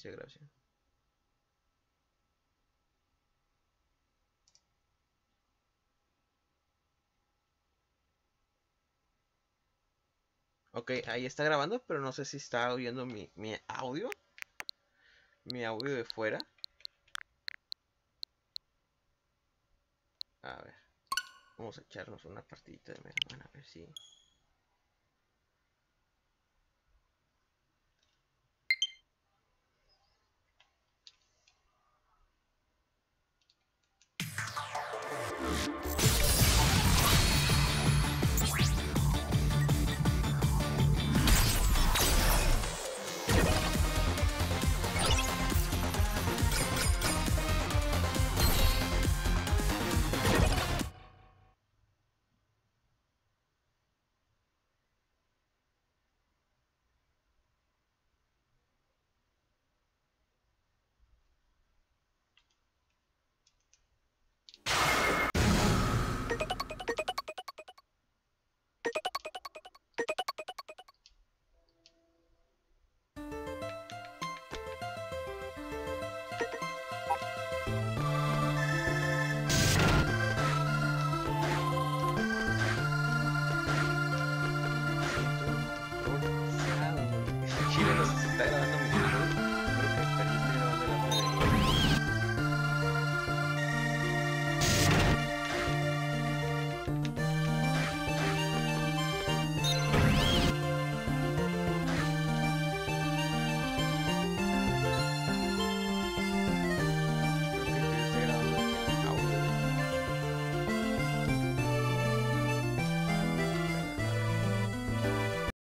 Inicia grabación. Ok, ahí está grabando, pero no sé si está oyendo mi, mi audio. Mi audio de fuera. A ver. Vamos a echarnos una partidita de Mega Man a ver si...